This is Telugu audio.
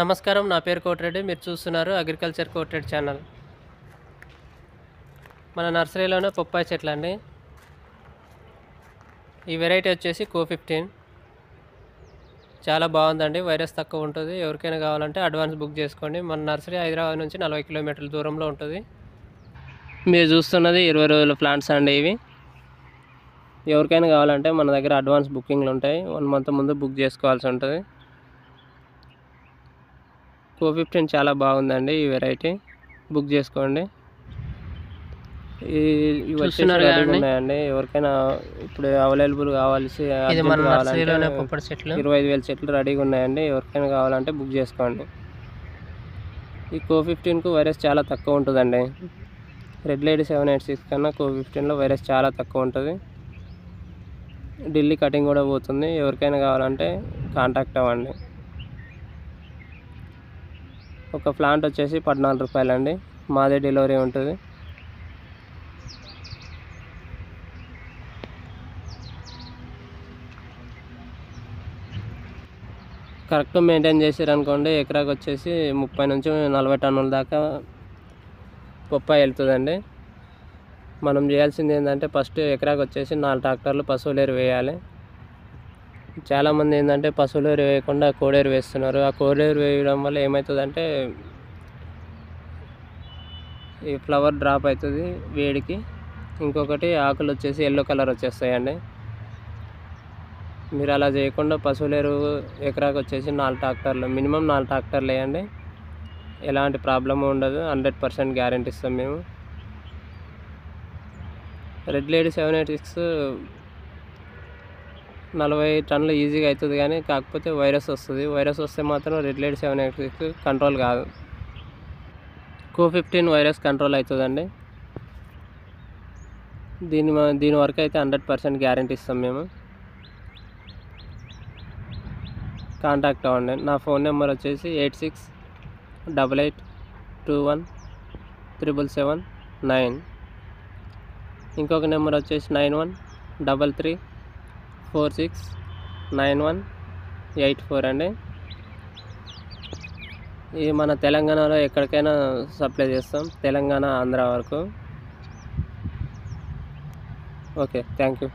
నమస్కారం నా పేరు కోటిరెడ్డి మీరు చూస్తున్నారు అగ్రికల్చర్ కోటిరెడ్డి ఛానల్. మన నర్సరీలోనే బొప్పాయి చెట్లు అండి ఈ వెరైటీ వచ్చేసి కో ఫిఫ్టీన్. చాలా బాగుందండి వైరస్ తక్కువ ఉంటుంది. ఎవరికైనా కావాలంటే అడ్వాన్స్ బుక్ చేసుకోండి. మన నర్సరీ హైదరాబాద్ నుంచి నలభై కిలోమీటర్ల దూరంలో ఉంటుంది. మీరు చూస్తున్నది ఇరవై రోజుల ప్లాంట్స్ అండి ఇవి. ఎవరికైనా కావాలంటే మన దగ్గర అడ్వాన్స్ బుకింగ్లు ఉంటాయి. వన్ మంత్ ముందు బుక్ చేసుకోవాల్సి ఉంటుంది. కో ఫిఫ్టీన్ చాలా బాగుందండి ఈ వెరైటీ. బుక్ చేసుకోండి. చూస్తున్నారు? ఉన్నాయండి. ఎవరికైనా ఇప్పుడు అవైలబుల్ కావాల్సి ఇరవై ఐదు వేల చెట్లు రెడీగా ఉన్నాయండి. ఎవరికైనా కావాలంటే బుక్ చేసుకోండి. ఈ కో ఫిఫ్టీన్కు వైరస్ చాలా తక్కువ ఉంటుందండి. Red lady seven eight six కన్నా కో ఫిఫ్టీన్లో వైరస్ చాలా తక్కువ ఉంటుంది. ఢిల్లీ కటింగ్ కూడా పోతుంది. ఎవరికైనా కావాలంటే కాంటాక్ట్ అవ్వండి. ఒక ప్లాంట్ వచ్చేసి పద్నాలుగు రూపాయలండి. మాదే డెలివరీ ఉంటుంది. కరెక్ట్ మెయింటైన్ చేసారనుకోండి ఎకరాకు వచ్చేసి ముప్పై నుంచి నలభై టన్నుల దాకా బొప్పాయి వెళ్తుందండి. మనం చేయాల్సింది ఏంటంటే ఫస్ట్ ఎకరాకు వచ్చేసి నాలుగు ట్రాక్టర్లు పశువులు ఎరువు వేయాలి. చాలామంది ఏంటంటే పశువుల ఎరువు వేయకుండా కోడేరు వేస్తున్నారు. ఆ కోడేరు వేయడం వల్ల ఏమవుతుందంటే ఈ ఫ్లవర్ డ్రాప్ అవుతుంది వేడికి. ఇంకొకటి ఆకులు వచ్చేసి ఎల్లో కలర్ వచ్చేస్తాయండి. మీరు అలా చేయకుండా పశువుల ఎరువు ఎకరాకి వచ్చేసి నాలుగు ట్రాక్టర్లు మినిమం నాలుగు ట్రాక్టర్లు వేయండి. ఎలాంటి ప్రాబ్లం ఉండదు. హండ్రెడ్ పర్సెంట్ గ్యారంటీ ఇస్తాం మేము. Red lady seven eight six నలభై టన్నులు ఈజీగా అవుతుంది కానీ కాకపోతే వైరస్ వస్తుంది. వైరస్ వస్తే మాత్రం red lady seven eight six control కాదు. కో ఫిఫ్టీన్ వైరస్ కంట్రోల్ అవుతుందండి. దీని దీని వరకు అయితే హండ్రెడ్ పర్సెంట్ గ్యారంటీ ఇస్తాం మేము. కాంటాక్ట్ అవ్వండి. నా ఫోన్ నెంబర్ వచ్చేసి eight six double eight two one triple seven nine. ఇంకొక నెంబర్ వచ్చేసి nine one double three four six nine one eight four అండి. ఇది మన తెలంగాణలో ఎక్కడికైనా సప్లై చేస్తాం తెలంగాణ ఆంధ్ర వరకు. Okay thank you.